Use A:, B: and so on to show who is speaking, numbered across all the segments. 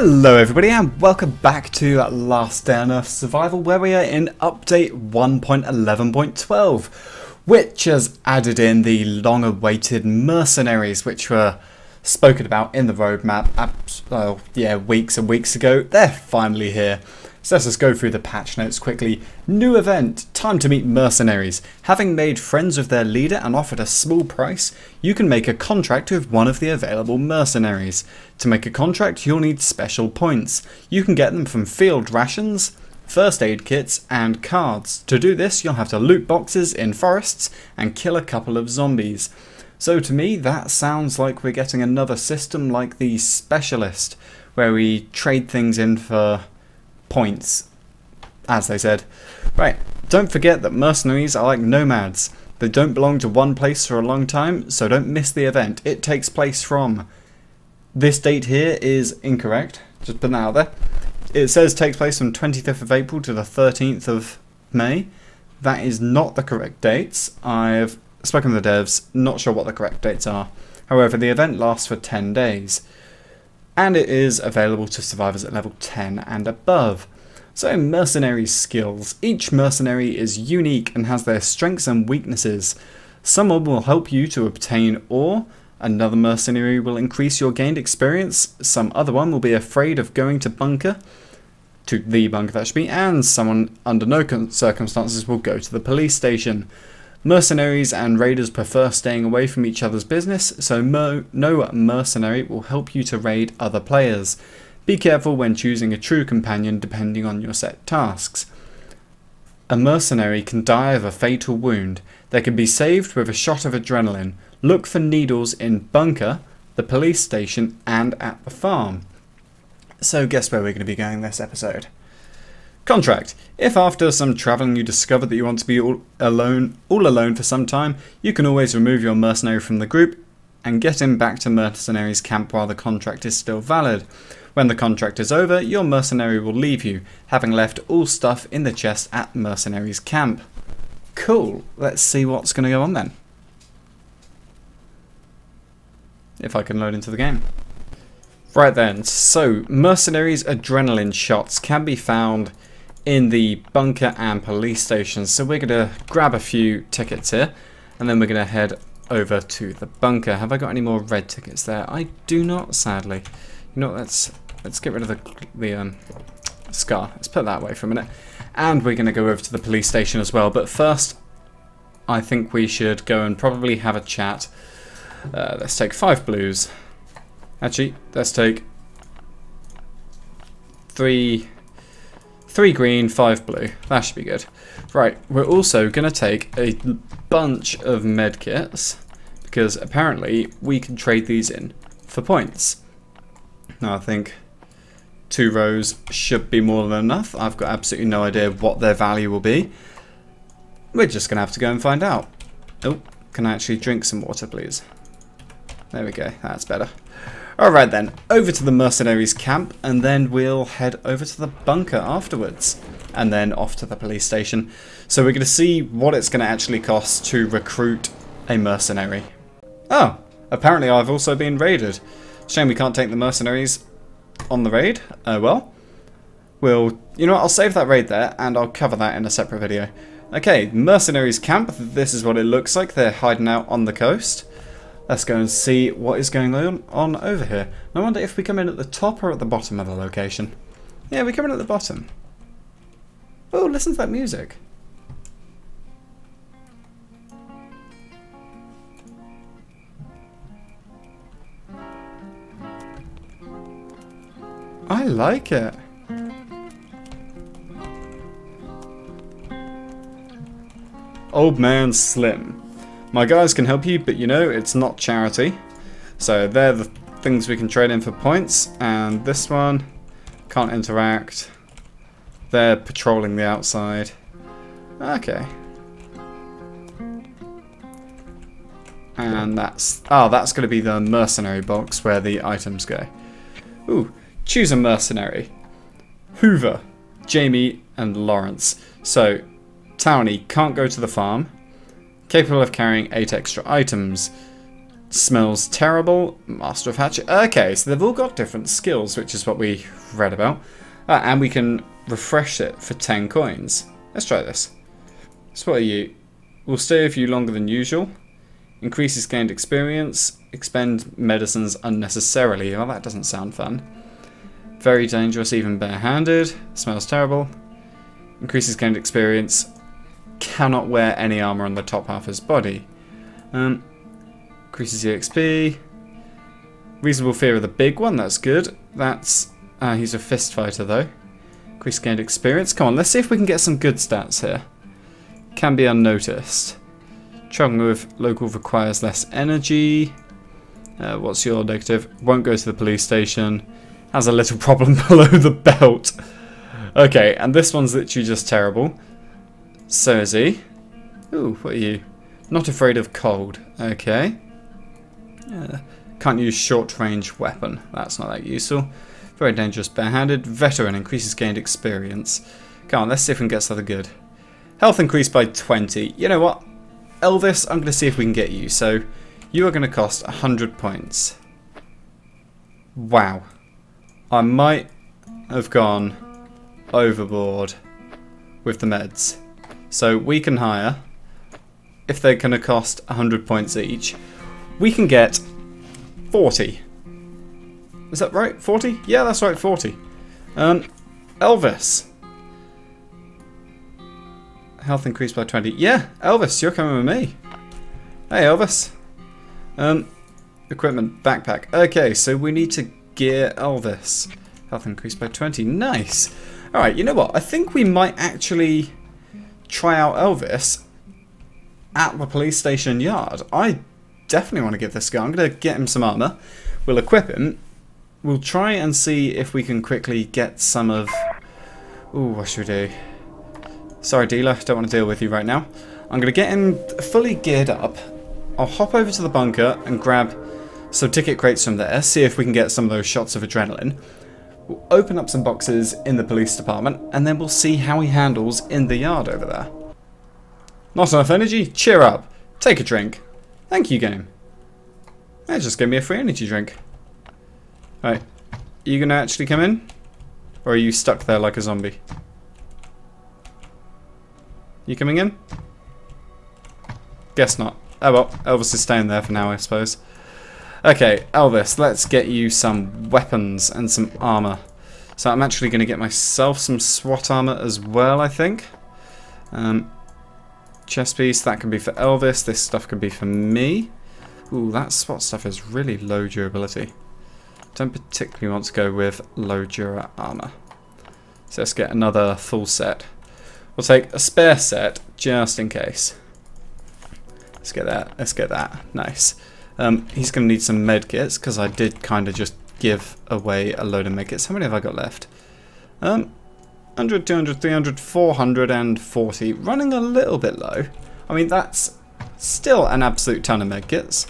A: Hello everybody and welcome back to Last Day on Earth Survival where we are in update 1.11.12 which has added in the long awaited mercenaries which were spoken about in the roadmap well, yeah, weeks and weeks ago. They're finally here. So let's just go through the patch notes quickly. New event, time to meet mercenaries. Having made friends with their leader and offered a small price, you can make a contract with one of the available mercenaries. To make a contract, you'll need special points. You can get them from field rations, first aid kits, and cards. To do this, you'll have to loot boxes in forests and kill a couple of zombies. So to me, that sounds like we're getting another system like the Specialist, where we trade things in for points, as they said. Right, don't forget that mercenaries are like nomads. They don't belong to one place for a long time, so don't miss the event. It takes place from... This date here is incorrect, just putting that out there. It says takes place from 25th of April to the 13th of May. That is not the correct dates. I've spoken to the devs, not sure what the correct dates are. However, the event lasts for 10 days and it is available to survivors at level 10 and above. So mercenary skills. Each mercenary is unique and has their strengths and weaknesses. Some will help you to obtain ore, another mercenary will increase your gained experience, some other one will be afraid of going to bunker, to the bunker that should be, and someone under no circumstances will go to the police station. Mercenaries and raiders prefer staying away from each other's business, so no mercenary will help you to raid other players. Be careful when choosing a true companion depending on your set tasks. A mercenary can die of a fatal wound. They can be saved with a shot of adrenaline. Look for needles in bunker, the police station, and at the farm. So guess where we're going to be going this episode? Contract. If after some travelling you discover that you want to be all alone, all alone for some time, you can always remove your mercenary from the group and get him back to mercenary's camp while the contract is still valid. When the contract is over, your mercenary will leave you, having left all stuff in the chest at mercenary's camp. Cool, let's see what's going to go on then. If I can load into the game. Right then, so mercenaries adrenaline shots can be found in the bunker and police stations. So we're going to grab a few tickets here and then we're going to head over to the bunker. Have I got any more red tickets there? I do not, sadly. You know, let's let's get rid of the, the um, scar. Let's put that away for a minute. And we're going to go over to the police station as well. But first, I think we should go and probably have a chat. Uh, let's take five blues. Actually, let's take three Three green, five blue. That should be good. Right, we're also going to take a bunch of medkits because apparently we can trade these in for points. Now I think two rows should be more than enough. I've got absolutely no idea what their value will be. We're just going to have to go and find out. Oh, can I actually drink some water please? There we go, that's better. Alright then, over to the mercenaries camp and then we'll head over to the bunker afterwards. And then off to the police station. So we're going to see what it's going to actually cost to recruit a mercenary. Oh, apparently I've also been raided. Shame we can't take the mercenaries on the raid. Oh well. We'll, you know what, I'll save that raid there and I'll cover that in a separate video. Okay, mercenaries camp, this is what it looks like. They're hiding out on the coast. Let's go and see what is going on, on over here. I wonder if we come in at the top or at the bottom of the location. Yeah, we come in at the bottom. Oh, listen to that music. I like it. Old Man Slim. My guys can help you, but you know, it's not charity. So they're the things we can trade in for points, and this one can't interact. They're patrolling the outside. Okay. And that's... Oh, that's going to be the mercenary box where the items go. Ooh, choose a mercenary. Hoover, Jamie, and Lawrence. So, Townie can't go to the farm. Capable of carrying 8 extra items. Smells terrible. Master of Hatchet. Okay, so they've all got different skills, which is what we read about. Uh, and we can refresh it for 10 coins. Let's try this. So what are you? Will stay with you longer than usual. Increases gained experience. Expend medicines unnecessarily. Well, that doesn't sound fun. Very dangerous, even barehanded. Smells terrible. Increases gained experience. Cannot wear any armor on the top half of his body. Um, increases EXP. Reasonable fear of the big one, that's good. That's uh, he's a fist fighter though. Increased gained experience. Come on, let's see if we can get some good stats here. Can be unnoticed. Traveling with local requires less energy. Uh, what's your negative? Won't go to the police station. Has a little problem below the belt. Okay, and this one's literally just terrible. He. Ooh, what are you? Not afraid of cold. Okay. Uh, can't use short range weapon. That's not that useful. Very dangerous barehanded. Veteran increases gained experience. Come on, let's see if we can get something good. Health increased by 20. You know what? Elvis, I'm going to see if we can get you. So, you are going to cost 100 points. Wow. I might have gone overboard with the meds. So, we can hire, if they're going to cost 100 points each, we can get 40. Is that right? 40? Yeah, that's right, 40. Um, Elvis. Health increased by 20. Yeah, Elvis, you're coming with me. Hey, Elvis. Um, equipment, backpack. Okay, so we need to gear Elvis. Health increased by 20. Nice. Alright, you know what? I think we might actually try out Elvis at the police station yard. I definitely want to give this guy. I'm going to get him some armor. We'll equip him we'll try and see if we can quickly get some of... Ooh, what should we do? Sorry, dealer, don't want to deal with you right now. I'm going to get him fully geared up. I'll hop over to the bunker and grab some ticket crates from there, see if we can get some of those shots of adrenaline. We'll open up some boxes in the police department, and then we'll see how he handles in the yard over there. Not enough energy? Cheer up. Take a drink. Thank you, game. They just gave me a free energy drink. Right. Are you going to actually come in? Or are you stuck there like a zombie? You coming in? Guess not. Oh well, Elvis is staying there for now, I suppose. Okay, Elvis, let's get you some weapons and some armor. So I'm actually going to get myself some SWAT armor as well, I think. Um, chest piece, that can be for Elvis. This stuff can be for me. Ooh, that SWAT stuff is really low durability. Don't particularly want to go with low Dura armor. So let's get another full set. We'll take a spare set just in case. Let's get that. Let's get that. Nice. Um, he's going to need some medkits because I did kind of just give away a load of medkits. How many have I got left? Um, 100, 200, 300, 440. Running a little bit low. I mean, that's still an absolute ton of medkits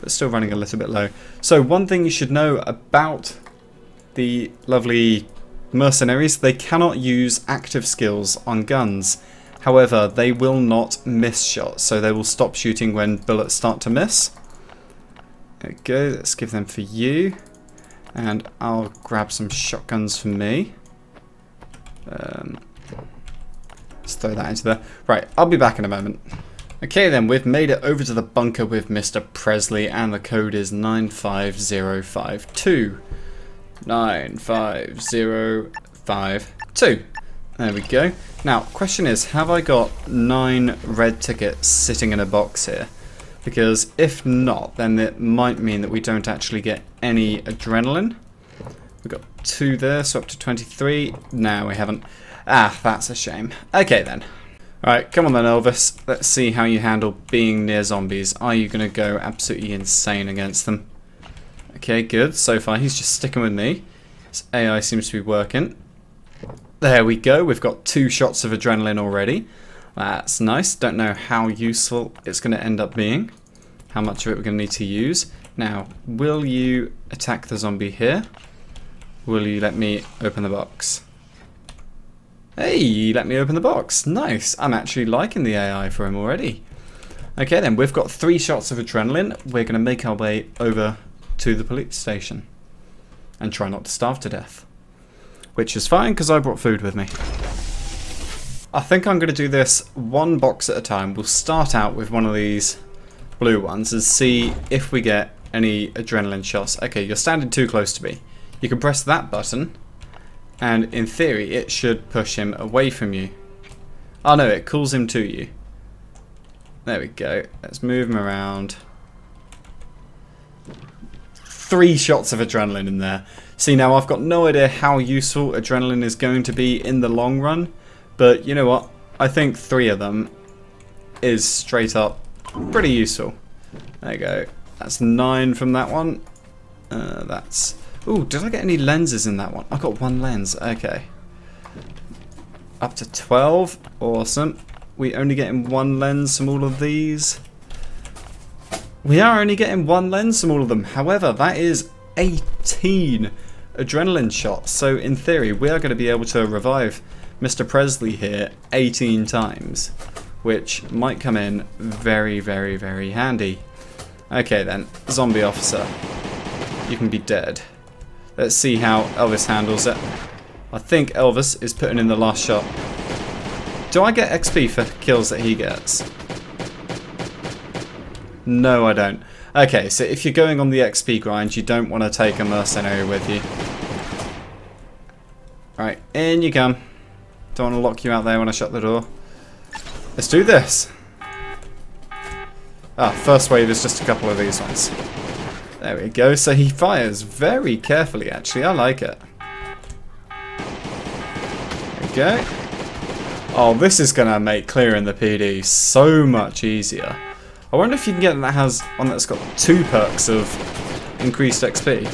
A: but still running a little bit low. So one thing you should know about the lovely mercenaries, they cannot use active skills on guns. However, they will not miss shots, so they will stop shooting when bullets start to miss. There we go, let's give them for you. And I'll grab some shotguns for me. Um, let's throw that into there. Right, I'll be back in a moment. Okay then, we've made it over to the bunker with Mr. Presley and the code is 95052. 95052. There we go. Now, question is, have I got nine red tickets sitting in a box here? Because if not, then it might mean that we don't actually get any adrenaline. We've got two there, so up to 23. No, we haven't. Ah, that's a shame. Okay then. Alright, come on then Elvis. Let's see how you handle being near zombies. Are you going to go absolutely insane against them? Okay, good. So far he's just sticking with me. His AI seems to be working. There we go. We've got two shots of adrenaline already. That's nice. Don't know how useful it's going to end up being. How much of it we're going to need to use. Now, will you attack the zombie here? Will you let me open the box? Hey, let me open the box. Nice. I'm actually liking the AI for him already. Okay then, we've got three shots of adrenaline. We're going to make our way over to the police station. And try not to starve to death. Which is fine, because I brought food with me. I think I'm going to do this one box at a time. We'll start out with one of these blue ones and see if we get any adrenaline shots. Okay, you're standing too close to me. You can press that button, and in theory, it should push him away from you. Oh no, it calls him to you. There we go. Let's move him around. Three shots of adrenaline in there. See, now I've got no idea how useful adrenaline is going to be in the long run, but you know what? I think three of them is straight up pretty useful. There you go. That's nine from that one. Uh, that's... Ooh, did I get any lenses in that one? I got one lens. Okay. Up to 12. Awesome. We only getting one lens from all of these. We are only getting one lens from all of them. However, that is 18 adrenaline shots. So in theory, we are going to be able to revive Mr. Presley here 18 times. Which might come in very, very, very handy. Okay then, zombie officer. You can be dead. Let's see how Elvis handles it. I think Elvis is putting in the last shot. Do I get XP for kills that he gets? No, I don't. Okay, so if you're going on the XP grind, you don't want to take a mercenary with you. Right, in you come. Don't want to lock you out there when I shut the door. Let's do this. Ah, first wave is just a couple of these ones. There we go. So he fires very carefully, actually. I like it. Okay. Oh, this is going to make clearing the PD so much easier. I wonder if you can get one that has one that's got two perks of increased XP.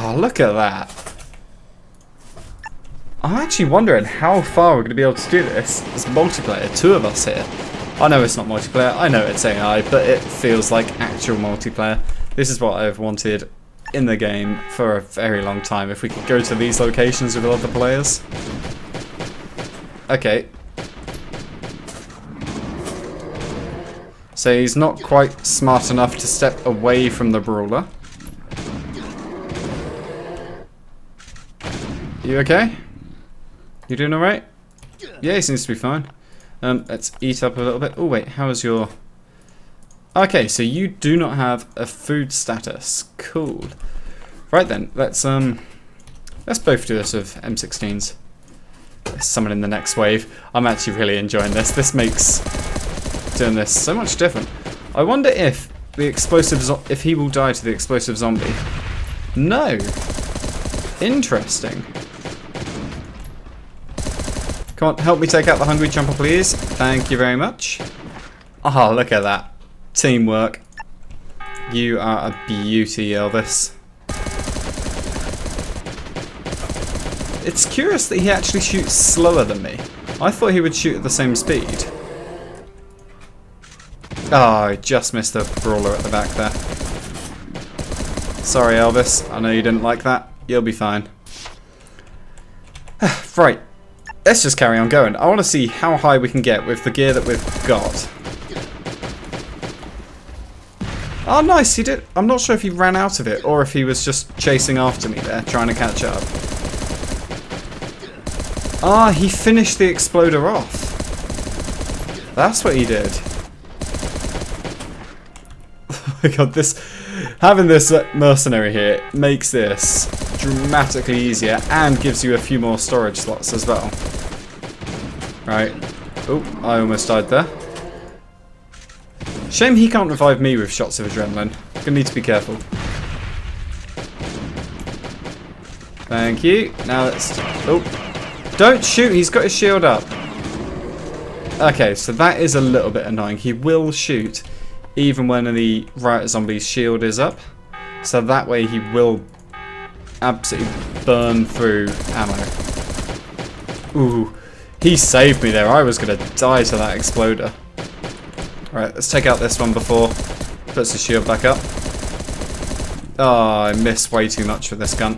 A: Oh, look at that. I'm actually wondering how far we're going to be able to do this as multiplayer. Two of us here. I know it's not multiplayer, I know it's AI, but it feels like actual multiplayer. This is what I've wanted in the game for a very long time. If we could go to these locations with other players. Okay. So he's not quite smart enough to step away from the brawler. You okay? You doing alright? Yeah, he seems to be fine. Um, let's eat up a little bit. Oh wait, how is your... Okay, so you do not have a food status. Cool. Right then, let's um, let's both do this with M16s. Let's summon in the next wave. I'm actually really enjoying this. This makes doing this so much different. I wonder if the explosive if he will die to the explosive zombie. No. Interesting. Come on, help me take out the hungry jumper, please. Thank you very much. Oh, look at that. Teamwork. You are a beauty, Elvis. It's curious that he actually shoots slower than me. I thought he would shoot at the same speed. Oh, I just missed the brawler at the back there. Sorry, Elvis. I know you didn't like that. You'll be fine. right, let's just carry on going. I want to see how high we can get with the gear that we've got. Oh, nice. He did. I'm not sure if he ran out of it or if he was just chasing after me there, trying to catch up. Ah, he finished the exploder off. That's what he did. oh my god, this... Having this mercenary here makes this dramatically easier and gives you a few more storage slots as well. Right. Oh, I almost died there. Shame he can't revive me with shots of adrenaline. Gonna need to be careful. Thank you. Now let's... Oh. Don't shoot, he's got his shield up. Okay, so that is a little bit annoying. He will shoot even when the riot zombie's shield is up. So that way he will absolutely burn through ammo. Ooh. He saved me there. I was going to die to that exploder. Right, let's take out this one before puts the shield back up. Oh, I missed way too much with this gun.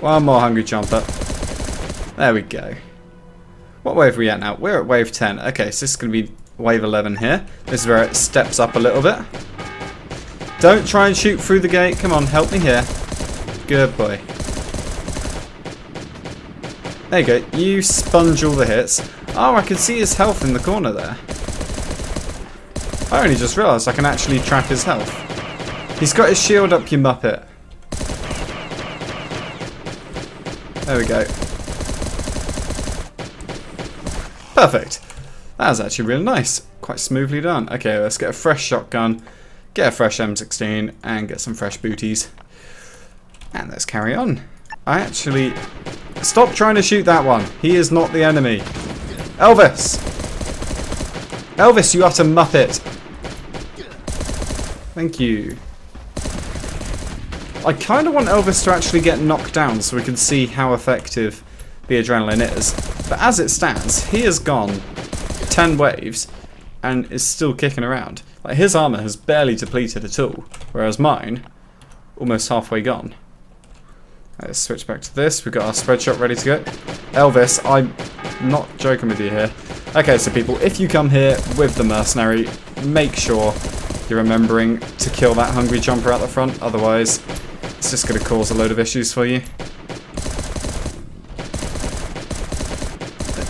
A: One more hungry jumper. There we go. What wave are we at now? We're at wave 10. Okay, so this is going to be wave 11 here. This is where it steps up a little bit. Don't try and shoot through the gate. Come on, help me here. Good boy. There you go. You sponge all the hits. Oh, I can see his health in the corner there. I only just realised I can actually track his health. He's got his shield up, you muppet. There we go. Perfect. That was actually really nice. Quite smoothly done. Okay, let's get a fresh shotgun, get a fresh M16, and get some fresh booties. And let's carry on. I actually... Stop trying to shoot that one. He is not the enemy. Elvis! Elvis, you utter muppet! Thank you. I kind of want Elvis to actually get knocked down so we can see how effective the adrenaline is. But as it stands, he has gone 10 waves and is still kicking around. Like his armor has barely depleted at all, whereas mine, almost halfway gone. Let's switch back to this. We've got our spread shot ready to go. Elvis, I'm not joking with you here. Okay, so people, if you come here with the mercenary, make sure you're remembering to kill that hungry jumper out the front, otherwise it's just going to cause a load of issues for you.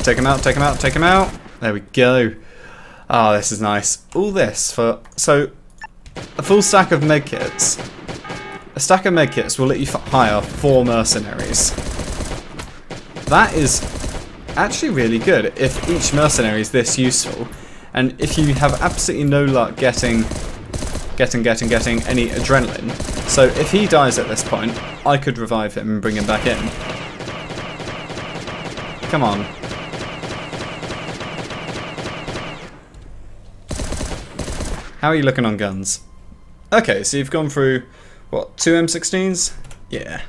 A: Take him out, take him out, take him out. There we go. Ah, oh, this is nice. All this for... So, a full stack of medkits. A stack of medkits will let you hire four mercenaries. That is actually really good if each mercenary is this useful. And if you have absolutely no luck getting getting, getting, getting any adrenaline. So if he dies at this point, I could revive him and bring him back in. Come on. How are you looking on guns? Okay, so you've gone through, what, two M16s? Yeah,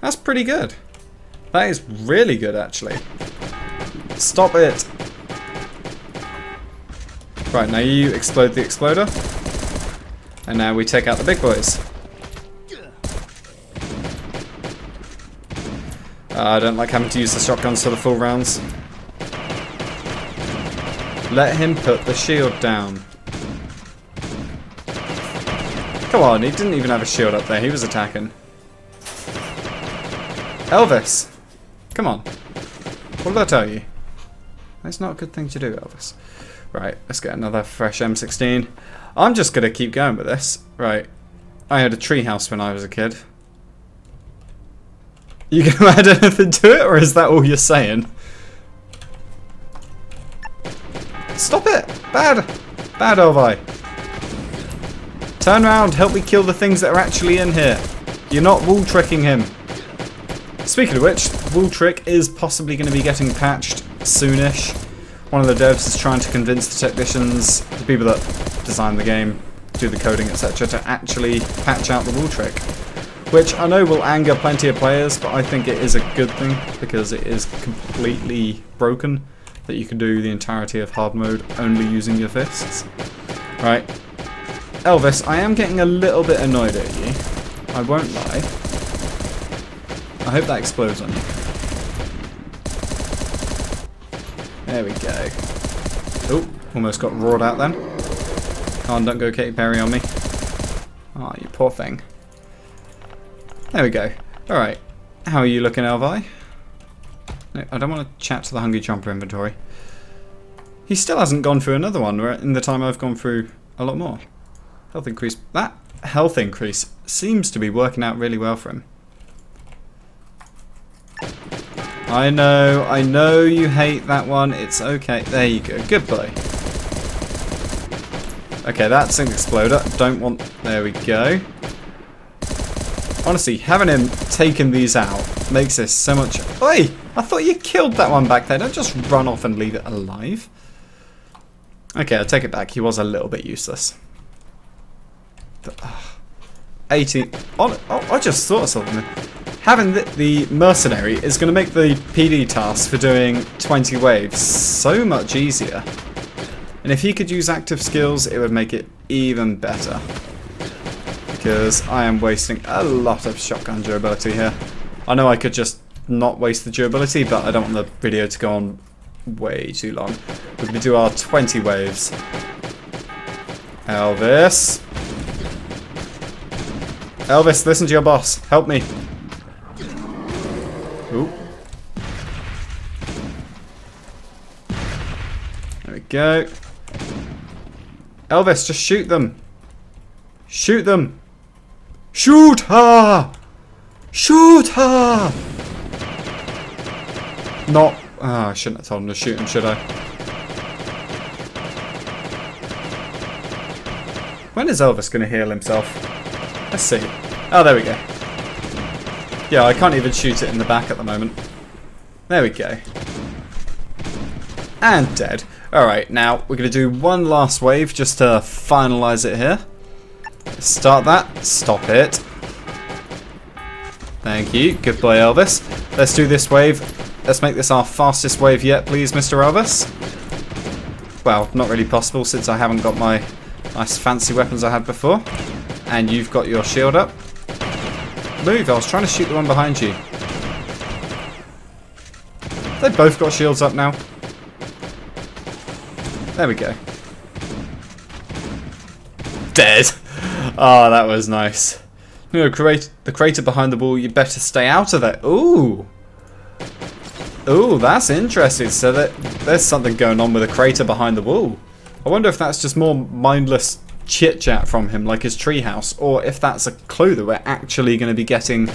A: that's pretty good. That is really good, actually. Stop it! Right, now you explode the exploder. And now we take out the big boys. Uh, I don't like having to use the shotguns for the full rounds. Let him put the shield down. Come on, he didn't even have a shield up there. He was attacking. Elvis! Come on. What did I tell you? That's not a good thing to do, Elvis. Right, let's get another fresh M16. I'm just going to keep going with this. Right. I had a treehouse when I was a kid. You to add anything to it, or is that all you're saying? Stop it! Bad! Bad, Elvi. Turn around, help me kill the things that are actually in here. You're not wall tricking him. Speaking of which, wall trick is possibly going to be getting patched soonish. One of the devs is trying to convince the technicians, the people that design the game, do the coding, etc., to actually patch out the wall trick. Which I know will anger plenty of players, but I think it is a good thing because it is completely broken that you can do the entirety of hard mode only using your fists. Right. Elvis, I am getting a little bit annoyed at you. I won't lie. I hope that explodes on you. There we go. Oh, almost got roared out then. Come on, don't go Katy Perry on me. Oh, you poor thing. There we go. Alright. How are you looking, Elvi? No, I don't want to chat to the Hungry Jumper inventory. He still hasn't gone through another one in the time I've gone through a lot more. Health increase. That health increase seems to be working out really well for him. I know, I know you hate that one. It's okay. There you go. Good boy. Okay, that's an exploder. Don't want... There we go. Honestly, having him taking these out makes this so much... Oi! I thought you killed that one back there. Don't just run off and leave it alive. Okay, I'll take it back. He was a little bit useless. Uh, 80... Oh, oh, I just thought of something having the, the, mercenary is going to make the PD task for doing 20 waves so much easier. And if he could use active skills, it would make it even better. Because I am wasting a lot of shotgun durability here. I know I could just not waste the durability, but I don't want the video to go on way too long. We're going to do our 20 waves. Elvis. Elvis, listen to your boss. Help me. Ooh. There we go. Elvis, just shoot them. Shoot them. Shoot her! Shoot her! Not... Oh, I shouldn't have told him to shoot him, should I? When is Elvis going to heal himself? Let's see. Oh, there we go. Yeah, I can't even shoot it in the back at the moment. There we go. And dead. Alright, now we're going to do one last wave just to finalise it here. Start that. Stop it. Thank you. Good Elvis. Let's do this wave. Let's make this our fastest wave yet, please, Mr. Elvis. Well, not really possible since I haven't got my nice fancy weapons I had before. And you've got your shield up. Move, I was trying to shoot the one behind you. They both got shields up now. There we go. Dead. Oh, that was nice. You know, create the crater behind the wall, you better stay out of it. Ooh. Ooh, that's interesting. So that there's something going on with the crater behind the wall. I wonder if that's just more mindless chit-chat from him, like his treehouse, or if that's a clue that we're actually going to be getting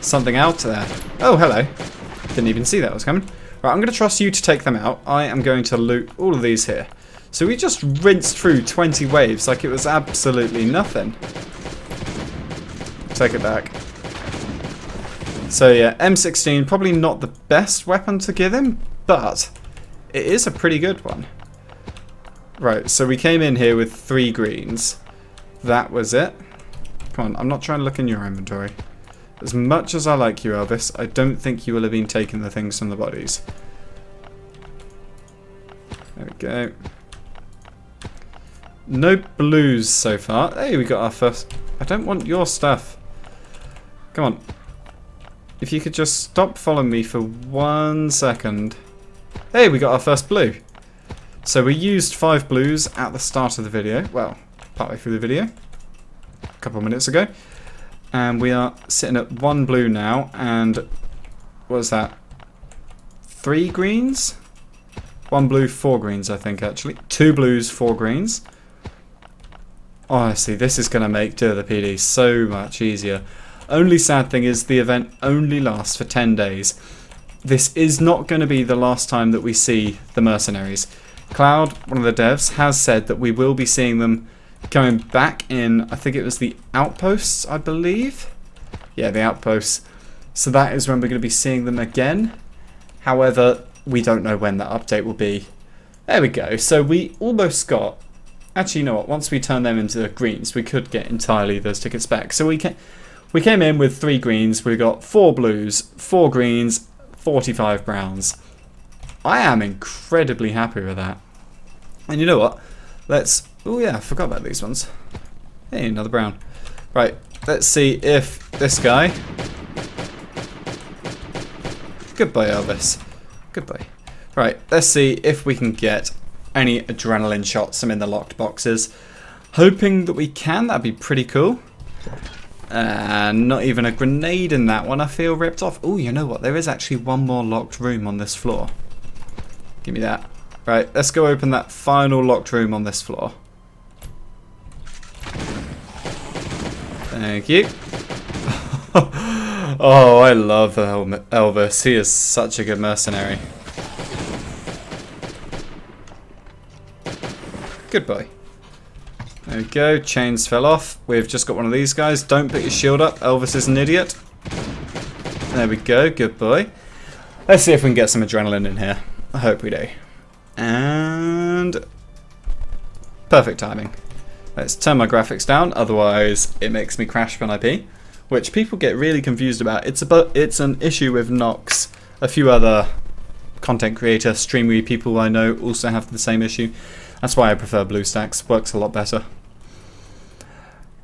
A: something out there. Oh, hello. Didn't even see that was coming. Right, I'm going to trust you to take them out. I am going to loot all of these here. So we just rinsed through 20 waves like it was absolutely nothing. Take it back. So yeah, M16, probably not the best weapon to give him, but it is a pretty good one. Right, so we came in here with three greens. That was it. Come on, I'm not trying to look in your inventory. As much as I like you, Elvis, I don't think you will have been taking the things from the bodies. There we go. No blues so far. Hey, we got our first... I don't want your stuff. Come on. If you could just stop following me for one second. Hey, we got our first blue. So we used five blues at the start of the video. Well, partway through the video. A couple of minutes ago. And we are sitting at one blue now, and what is that? Three greens? One blue, four greens, I think, actually. Two blues, four greens. Honestly, this is going to make Do the PD so much easier. Only sad thing is the event only lasts for 10 days. This is not going to be the last time that we see the mercenaries. Cloud, one of the devs, has said that we will be seeing them coming back in, I think it was the outposts, I believe. Yeah, the outposts. So that is when we're going to be seeing them again. However, we don't know when that update will be. There we go. So we almost got... Actually, you know what? Once we turn them into greens, we could get entirely those tickets back. So we can... We came in with three greens, we got four blues, four greens, 45 browns. I am incredibly happy with that. And you know what? Let's Oh yeah, I forgot about these ones. Hey, another brown. Right, let's see if this guy... Goodbye, Elvis. Goodbye. Right, let's see if we can get any adrenaline shots in the locked boxes. Hoping that we can, that'd be pretty cool. And not even a grenade in that one, I feel ripped off. Oh, you know what, there is actually one more locked room on this floor. Give me that. Right, let's go open that final locked room on this floor. Thank you. oh, I love Elvis. He is such a good mercenary. Good boy. There we go. Chains fell off. We've just got one of these guys. Don't put your shield up. Elvis is an idiot. There we go. Good boy. Let's see if we can get some adrenaline in here. I hope we do. And... Perfect timing. Let's turn my graphics down, otherwise it makes me crash when I pee, which people get really confused about. It's a, it's an issue with Nox. A few other content creator, streamery people I know also have the same issue. That's why I prefer BlueStacks. Works a lot better.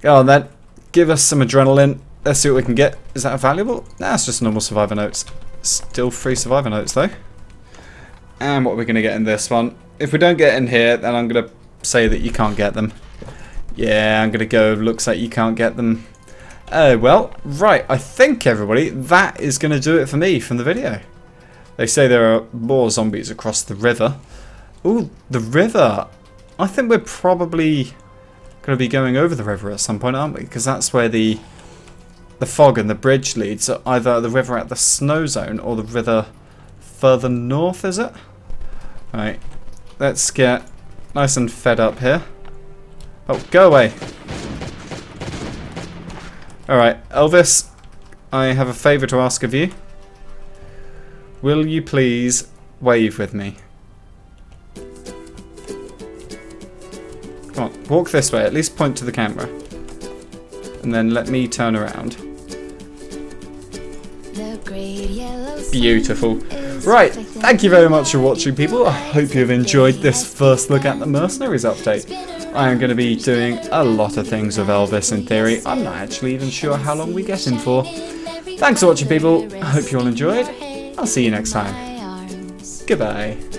A: Go on then. Give us some adrenaline. Let's see what we can get. Is that valuable? Nah, it's just normal survivor notes. Still free survivor notes though. And what we're going to get in this one. If we don't get in here, then I'm going to say that you can't get them. Yeah, I'm going to go, looks like you can't get them. Oh, uh, well, right, I think, everybody, that is going to do it for me from the video. They say there are more zombies across the river. Oh, the river. I think we're probably going to be going over the river at some point, aren't we? Because that's where the the fog and the bridge leads. So either the river at the snow zone or the river further north, is it? Right, let's get nice and fed up here. Oh, go away. Alright, Elvis, I have a favour to ask of you. Will you please wave with me? Come on, walk this way. At least point to the camera. And then let me turn around. Beautiful. Right, thank you very much for watching people. I hope you've enjoyed this first look at the Mercenaries update. I am going to be doing a lot of things with Elvis in theory. I'm not actually even sure how long we get in for. Thanks for watching people. I hope you all enjoyed. I'll see you next time. Goodbye.